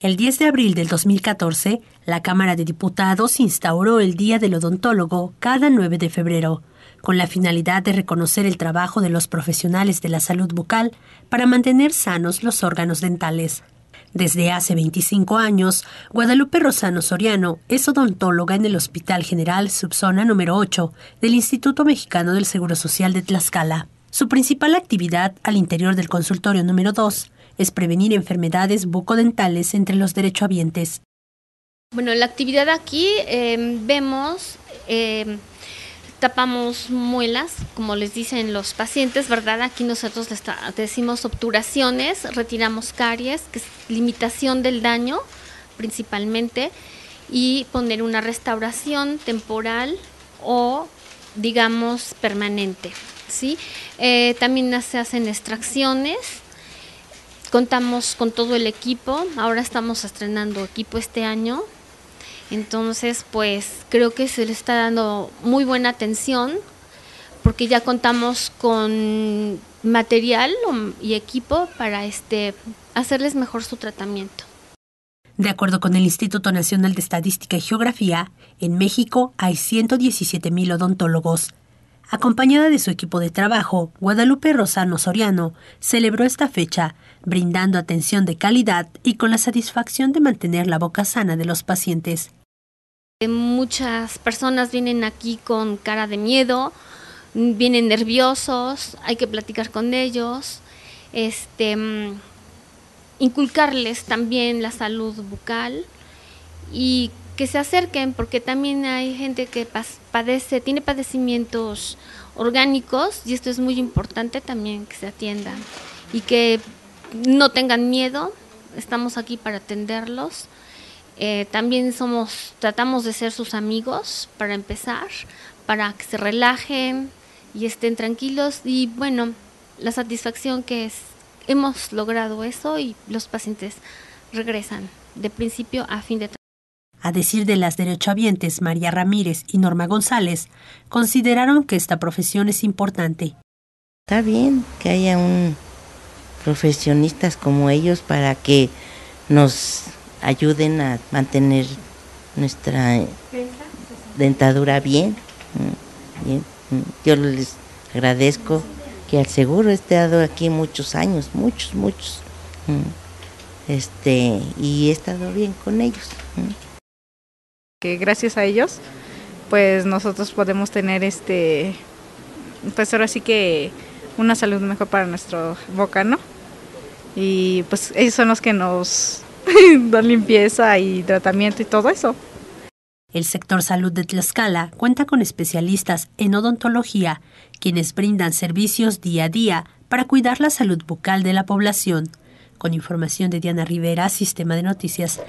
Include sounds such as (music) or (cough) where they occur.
El 10 de abril del 2014, la Cámara de Diputados instauró el Día del Odontólogo cada 9 de febrero, con la finalidad de reconocer el trabajo de los profesionales de la salud bucal para mantener sanos los órganos dentales. Desde hace 25 años, Guadalupe Rosano Soriano es odontóloga en el Hospital General Subzona número 8 del Instituto Mexicano del Seguro Social de Tlaxcala. Su principal actividad al interior del consultorio número 2 es prevenir enfermedades bucodentales entre los derechohabientes. Bueno, la actividad aquí em, vemos, em, tapamos muelas, como les dicen los pacientes, ¿verdad? Aquí nosotros les decimos obturaciones, retiramos caries, que es limitación del daño principalmente, y poner una restauración temporal o digamos permanente. ¿sí? Eh, también se hacen extracciones Contamos con todo el equipo, ahora estamos estrenando equipo este año, entonces pues creo que se le está dando muy buena atención porque ya contamos con material y equipo para este hacerles mejor su tratamiento. De acuerdo con el Instituto Nacional de Estadística y Geografía, en México hay 117 mil odontólogos, Acompañada de su equipo de trabajo, Guadalupe Rosano Soriano celebró esta fecha brindando atención de calidad y con la satisfacción de mantener la boca sana de los pacientes. Muchas personas vienen aquí con cara de miedo, vienen nerviosos, hay que platicar con ellos, este, mm, inculcarles también la salud bucal y que se acerquen porque también hay gente que padece, tiene padecimientos orgánicos y esto es muy importante también que se atiendan y que no tengan miedo, estamos aquí para atenderlos. Eh, también somos, tratamos de ser sus amigos para empezar, para que se relajen y estén tranquilos y bueno, la satisfacción que es, hemos logrado eso y los pacientes regresan de principio a fin de a decir de las derechohabientes María Ramírez y Norma González, consideraron que esta profesión es importante. Está bien que haya un profesionistas como ellos para que nos ayuden a mantener nuestra dentadura bien. Mm, mm. Yo les agradezco que al seguro esté dado aquí muchos años, muchos, muchos. Mm. Este, y he estado bien con ellos que gracias a ellos pues nosotros podemos tener este pues ahora sí que una salud mejor para nuestro boca, ¿no? Y pues ellos son los que nos (laughs) dan limpieza y tratamiento y todo eso. El sector salud de Tlaxcala cuenta con especialistas en odontología, quienes brindan servicios día a día para cuidar la salud bucal de la población. Con información de Diana Rivera, Sistema de Noticias.